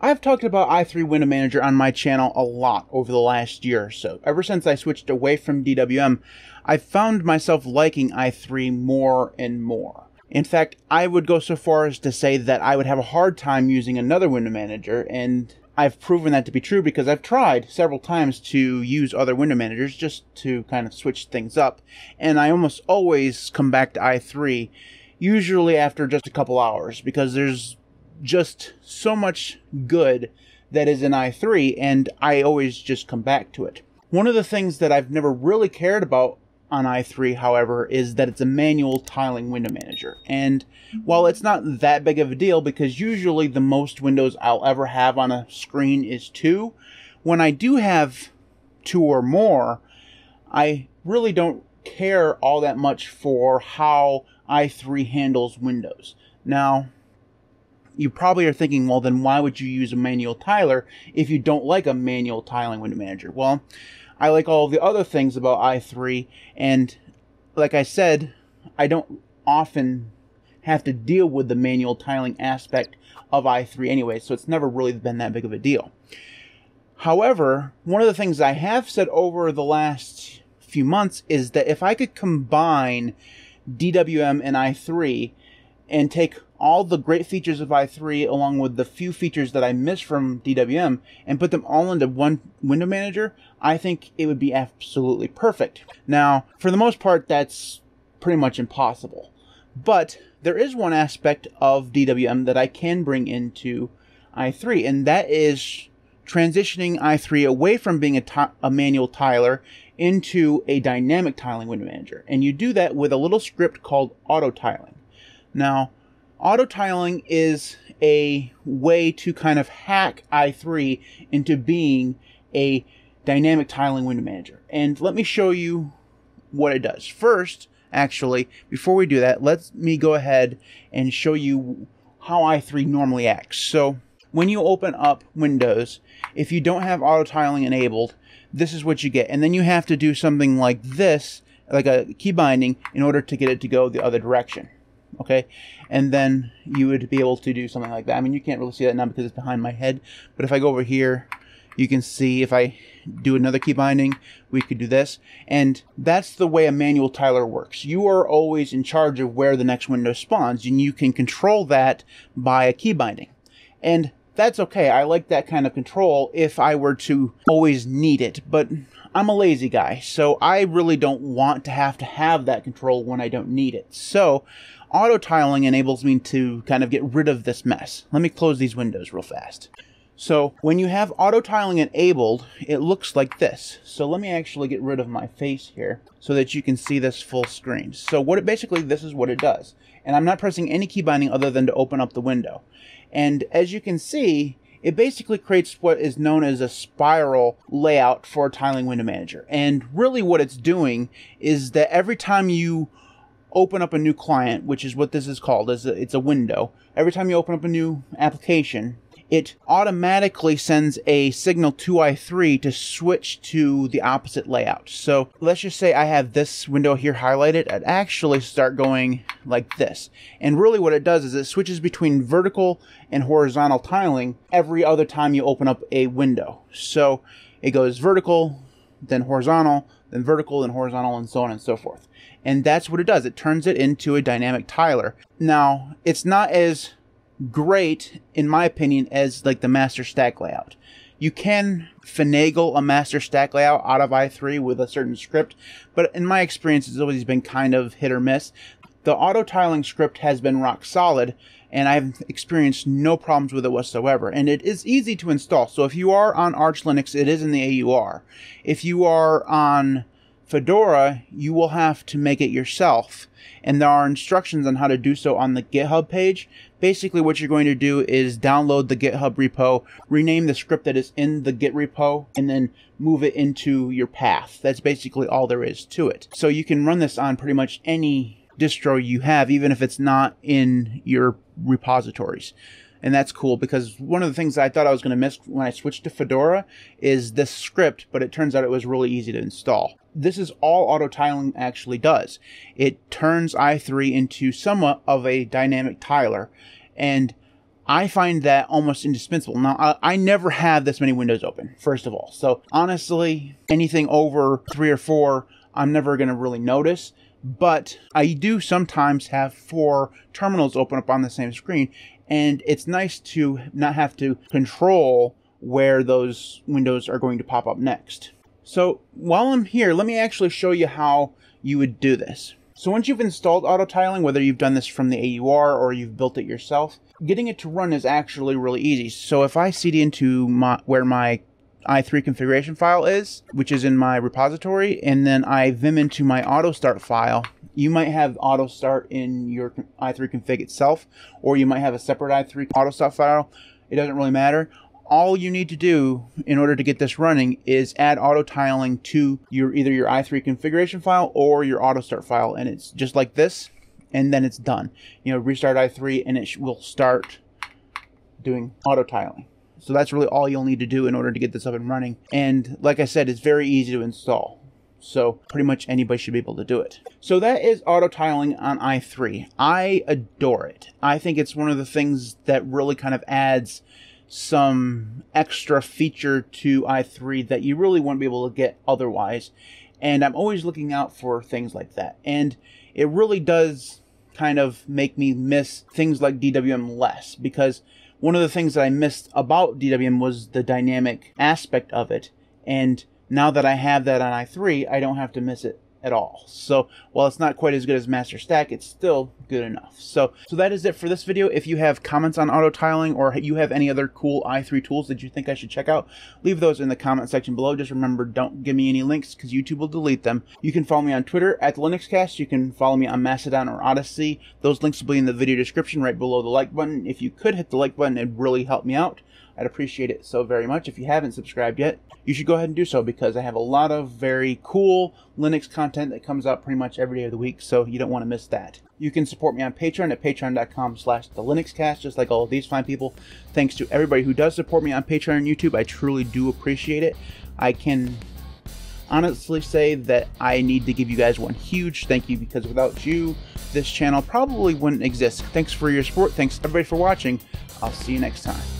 I've talked about i3 Window Manager on my channel a lot over the last year or so. Ever since I switched away from DWM, I've found myself liking i3 more and more. In fact, I would go so far as to say that I would have a hard time using another window manager, and I've proven that to be true because I've tried several times to use other window managers just to kind of switch things up, and I almost always come back to i3, usually after just a couple hours, because there's just so much good that is in i3, and I always just come back to it. One of the things that I've never really cared about on i3, however, is that it's a manual tiling window manager. And while it's not that big of a deal, because usually the most windows I'll ever have on a screen is two, when I do have two or more, I really don't care all that much for how i3 handles windows. Now, you probably are thinking, well, then why would you use a manual tiler if you don't like a manual tiling window manager? Well, I like all the other things about i3, and like I said, I don't often have to deal with the manual tiling aspect of i3 anyway, so it's never really been that big of a deal. However, one of the things I have said over the last few months is that if I could combine DWM and i3 and take all the great features of i3 along with the few features that I miss from DWM and put them all into one window manager, I think it would be absolutely perfect. Now, for the most part, that's pretty much impossible. But there is one aspect of DWM that I can bring into i3, and that is transitioning i3 away from being a, a manual tiler into a dynamic tiling window manager. And you do that with a little script called auto tiling. Now, auto tiling is a way to kind of hack i3 into being a dynamic tiling window manager. And let me show you what it does. First, actually, before we do that, let me go ahead and show you how i3 normally acts. So when you open up Windows, if you don't have auto tiling enabled, this is what you get. And then you have to do something like this, like a key binding, in order to get it to go the other direction okay? And then you would be able to do something like that. I mean you can't really see that now because it's behind my head but if i go over here you can see if i do another key binding we could do this. And that's the way a manual tiler works. You are always in charge of where the next window spawns and you can control that by a key binding. And that's okay. I like that kind of control if i were to always need it but I'm a lazy guy, so I really don't want to have to have that control when I don't need it. So Auto tiling enables me to kind of get rid of this mess. Let me close these windows real fast. So when you have auto tiling enabled, it looks like this. So let me actually get rid of my face here so that you can see this full screen. So what it basically, this is what it does. And I'm not pressing any key binding other than to open up the window. And as you can see, it basically creates what is known as a spiral layout for a tiling window manager. And really what it's doing is that every time you open up a new client, which is what this is called, it's a, it's a window. Every time you open up a new application, it automatically sends a signal to i3 to switch to the opposite layout. So let's just say I have this window here highlighted, it actually start going like this. And really what it does is it switches between vertical and horizontal tiling every other time you open up a window. So it goes vertical, then horizontal, then vertical, then horizontal, and so on and so forth. And that's what it does. It turns it into a dynamic tiler. Now, it's not as great, in my opinion, as like the master stack layout. You can finagle a master stack layout out of i3 with a certain script, but in my experience, it's always been kind of hit or miss. The auto tiling script has been rock solid, and I've experienced no problems with it whatsoever. And it is easy to install. So if you are on Arch Linux, it is in the AUR. If you are on Fedora, you will have to make it yourself. And there are instructions on how to do so on the GitHub page. Basically, what you're going to do is download the GitHub repo, rename the script that is in the Git repo, and then move it into your path. That's basically all there is to it. So you can run this on pretty much any distro you have, even if it's not in your repositories and that's cool because one of the things I thought I was going to miss when I switched to Fedora is this script, but it turns out it was really easy to install. This is all auto tiling actually does. It turns i3 into somewhat of a dynamic tiler, and I find that almost indispensable. Now, I, I, never have this many windows open, first of all. So honestly, anything over three or four, I'm never going to really notice. But I do sometimes have four terminals open up on the same screen. And it's nice to not have to control where those windows are going to pop up next. So while I'm here, let me actually show you how you would do this. So once you've installed auto tiling, whether you've done this from the AUR or you've built it yourself, getting it to run is actually really easy. So if I cd into my, where my i3 configuration file is, which is in my repository, and then I vim into my auto start file, you might have auto start in your i3 config itself, or you might have a separate i3 auto start file. It doesn't really matter. All you need to do in order to get this running is add auto tiling to your either your i3 configuration file or your auto start file and it's just like this and then it's done. You know restart i3 and it will start doing auto tiling so that's really all you'll need to do in order to get this up and running and like i said it's very easy to install so pretty much anybody should be able to do it. So that is auto tiling on i3. I adore it. I think it's one of the things that really kind of adds some extra feature to i3 that you really won't be able to get otherwise. And I'm always looking out for things like that. And it really does kind of make me miss things like DWM less because one of the things that I missed about DWM was the dynamic aspect of it. And now that I have that on i3, I don't have to miss it at all. So while it's not quite as good as Master Stack, it's still good enough. So so that is it for this video. If you have comments on auto tiling or you have any other cool i3 tools that you think I should check out, leave those in the comment section below. Just remember, don't give me any links because YouTube will delete them. You can follow me on Twitter at LinuxCast. You can follow me on Mastodon or Odysee. Those links will be in the video description right below the like button. If you could hit the like button, it'd really help me out. I'd appreciate it so very much. If you haven't subscribed yet, you should go ahead and do so because I have a lot of very cool Linux content that comes out pretty much every day of the week, so you don't want to miss that. You can support me on Patreon at patreon.com slash the just like all of these fine people. Thanks to everybody who does support me on Patreon and YouTube. I truly do appreciate it. I can honestly say that I need to give you guys one huge thank you because without you, this channel probably wouldn't exist. Thanks for your support. Thanks everybody for watching. I'll see you next time.